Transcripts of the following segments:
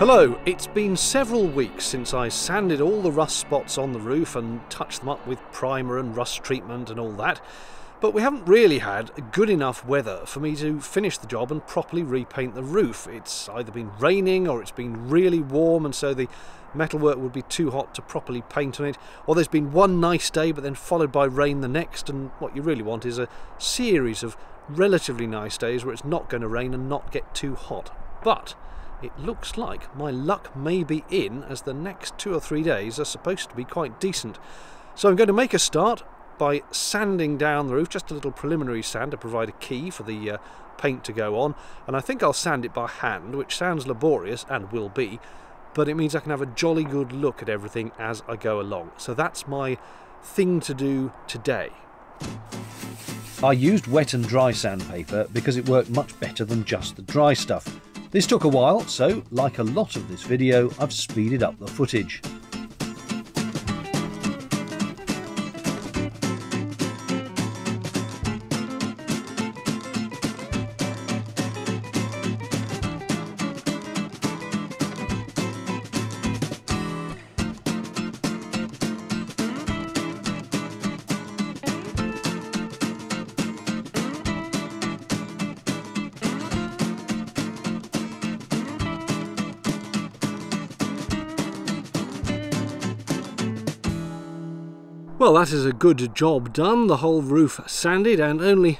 Hello, it's been several weeks since I sanded all the rust spots on the roof and touched them up with primer and rust treatment and all that, but we haven't really had good enough weather for me to finish the job and properly repaint the roof. It's either been raining or it's been really warm and so the metalwork would be too hot to properly paint on it, or there's been one nice day but then followed by rain the next and what you really want is a series of relatively nice days where it's not going to rain and not get too hot. But it looks like my luck may be in as the next two or three days are supposed to be quite decent. So I'm going to make a start by sanding down the roof, just a little preliminary sand to provide a key for the uh, paint to go on. And I think I'll sand it by hand, which sounds laborious and will be, but it means I can have a jolly good look at everything as I go along. So that's my thing to do today. I used wet and dry sandpaper because it worked much better than just the dry stuff. This took a while, so like a lot of this video, I've speeded up the footage. Well, that is a good job done. The whole roof sanded and only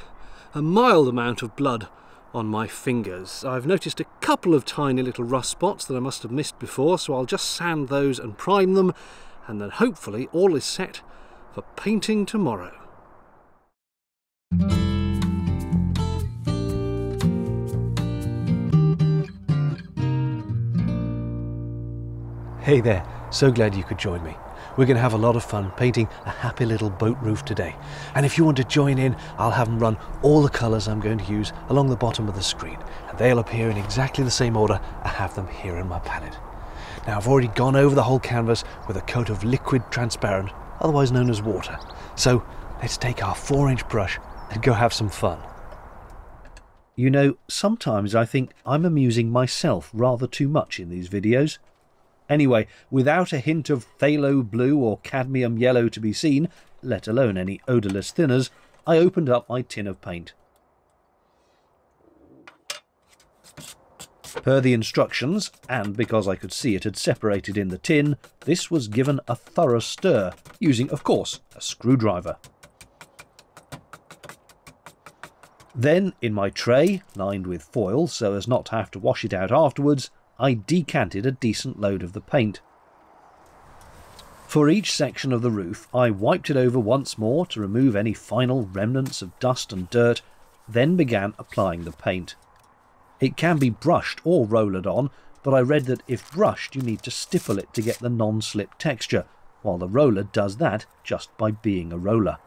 a mild amount of blood on my fingers. I've noticed a couple of tiny little rust spots that I must have missed before, so I'll just sand those and prime them, and then hopefully all is set for painting tomorrow. Hey there, so glad you could join me. We're going to have a lot of fun painting a happy little boat roof today. And if you want to join in, I'll have them run all the colours I'm going to use along the bottom of the screen. And they'll appear in exactly the same order I have them here in my palette. Now I've already gone over the whole canvas with a coat of liquid transparent, otherwise known as water. So let's take our 4 inch brush and go have some fun. You know, sometimes I think I'm amusing myself rather too much in these videos. Anyway, without a hint of phthalo blue or cadmium yellow to be seen, let alone any odourless thinners, I opened up my tin of paint. Per the instructions, and because I could see it had separated in the tin, this was given a thorough stir, using, of course, a screwdriver. Then, in my tray, lined with foil so as not to have to wash it out afterwards, I decanted a decent load of the paint. For each section of the roof, I wiped it over once more to remove any final remnants of dust and dirt, then began applying the paint. It can be brushed or rollered on, but I read that if brushed you need to stipple it to get the non-slip texture, while the roller does that just by being a roller.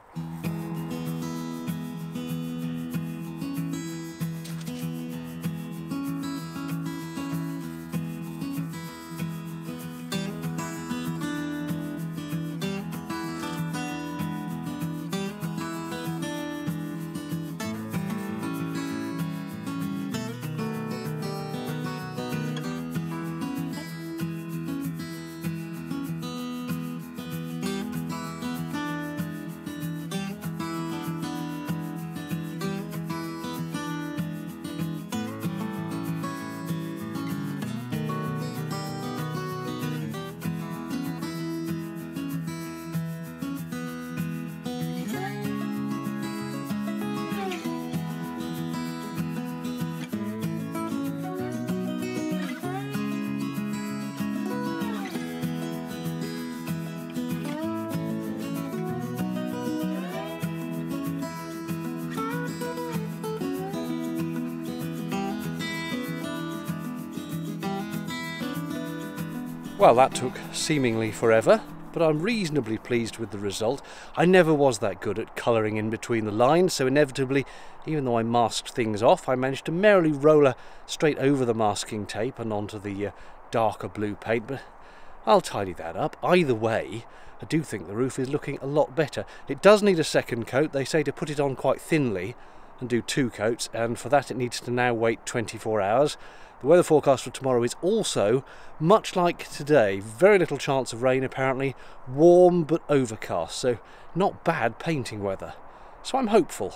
Well, that took seemingly forever, but I'm reasonably pleased with the result. I never was that good at colouring in between the lines, so inevitably, even though I masked things off, I managed to merrily roll roller straight over the masking tape and onto the uh, darker blue paint, but I'll tidy that up. Either way, I do think the roof is looking a lot better. It does need a second coat. They say to put it on quite thinly and do two coats, and for that it needs to now wait 24 hours. The weather forecast for tomorrow is also, much like today, very little chance of rain apparently, warm but overcast, so not bad painting weather. So I'm hopeful.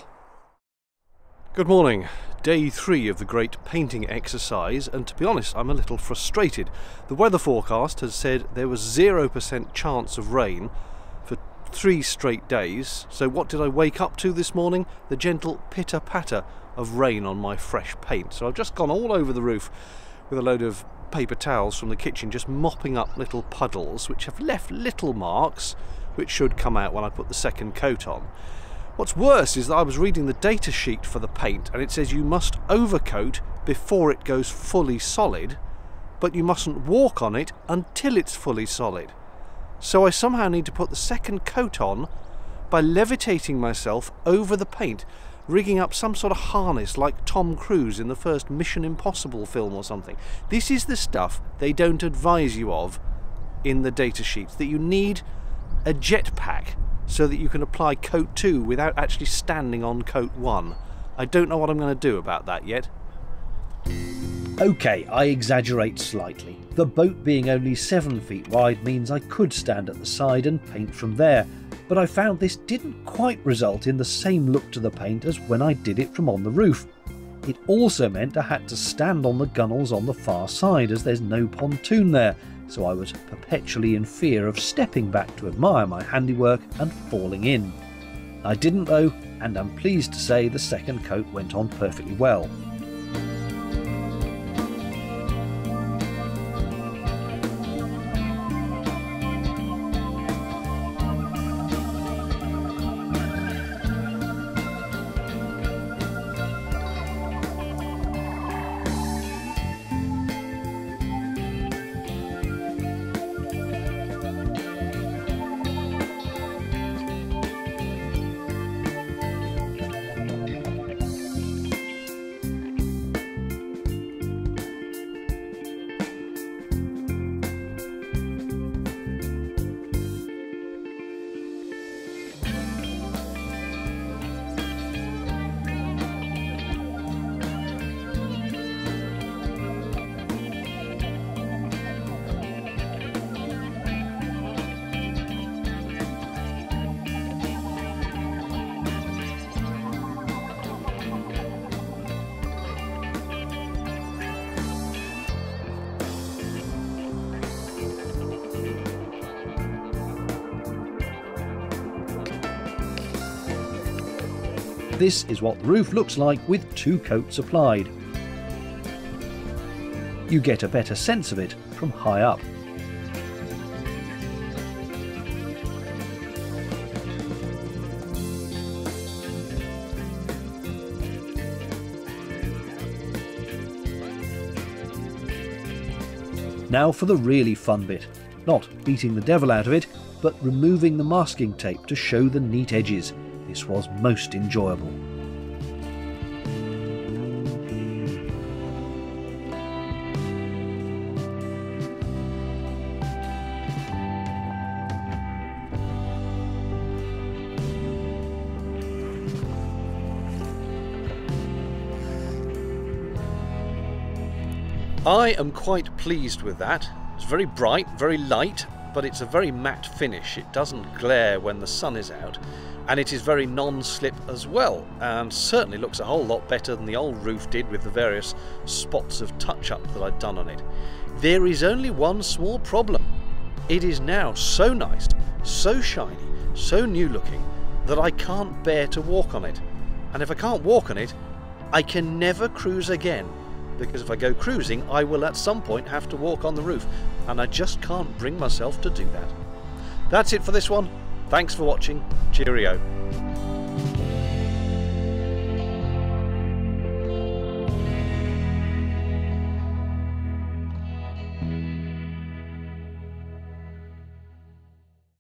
Good morning. Day three of the great painting exercise, and to be honest, I'm a little frustrated. The weather forecast has said there was 0% chance of rain for three straight days. So, what did I wake up to this morning? The gentle pitter patter of rain on my fresh paint. So, I've just gone all over the roof with a load of paper towels from the kitchen, just mopping up little puddles which have left little marks, which should come out when I put the second coat on. What's worse is that I was reading the data sheet for the paint and it says you must overcoat before it goes fully solid, but you mustn't walk on it until it's fully solid. So I somehow need to put the second coat on by levitating myself over the paint, rigging up some sort of harness like Tom Cruise in the first Mission Impossible film or something. This is the stuff they don't advise you of in the data sheets, that you need a jetpack so that you can apply coat 2 without actually standing on coat 1. I don't know what I'm going to do about that yet. Okay, I exaggerate slightly. The boat being only 7 feet wide means I could stand at the side and paint from there, but I found this didn't quite result in the same look to the paint as when I did it from on the roof. It also meant I had to stand on the gunnels on the far side as there's no pontoon there, so I was perpetually in fear of stepping back to admire my handiwork and falling in. I didn't though, and I'm pleased to say the second coat went on perfectly well. This is what the roof looks like with two coats applied. You get a better sense of it from high up. Now for the really fun bit. Not beating the devil out of it, but removing the masking tape to show the neat edges. This was most enjoyable. I am quite pleased with that. It's very bright, very light, but it's a very matte finish. It doesn't glare when the sun is out and it is very non-slip as well and certainly looks a whole lot better than the old roof did with the various spots of touch-up that I'd done on it. There is only one small problem. It is now so nice, so shiny, so new looking that I can't bear to walk on it. And if I can't walk on it, I can never cruise again because if I go cruising I will at some point have to walk on the roof and I just can't bring myself to do that. That's it for this one. Thanks for watching. Cheerio.